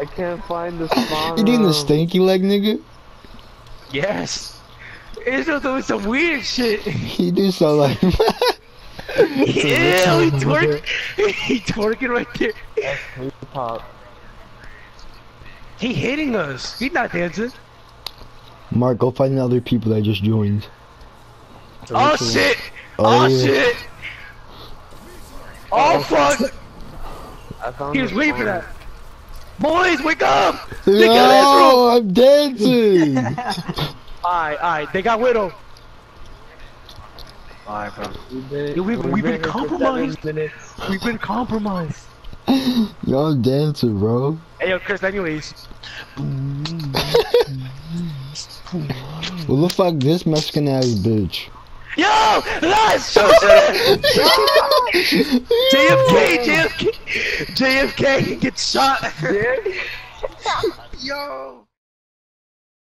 I can't find the spawn. You doing the room. stanky leg, nigga? Yes. It's just doing some weird shit. He do so like. Ew, he twerk. He twerking right there. That's hip hop. He hitting us. He's not dancing. Mark, go find the other people that just joined. Oh shit. Oh, Oh, yeah. shit. Oh, oh fuck. I found He was waiting for that. Boys, wake up! They got No, I'm dancing. Alright, alright, they got Widow. Alright, bro. We've been, Yo, we've- we've been here for seven compromised. We've been compromised. Yo, I'm dancing, bro. Hey yo, Chris, anyways. Well, the fuck this Mexican ass bitch. Yo! Let's shoot it! JFK, JFK, JFK gets shot. Yo!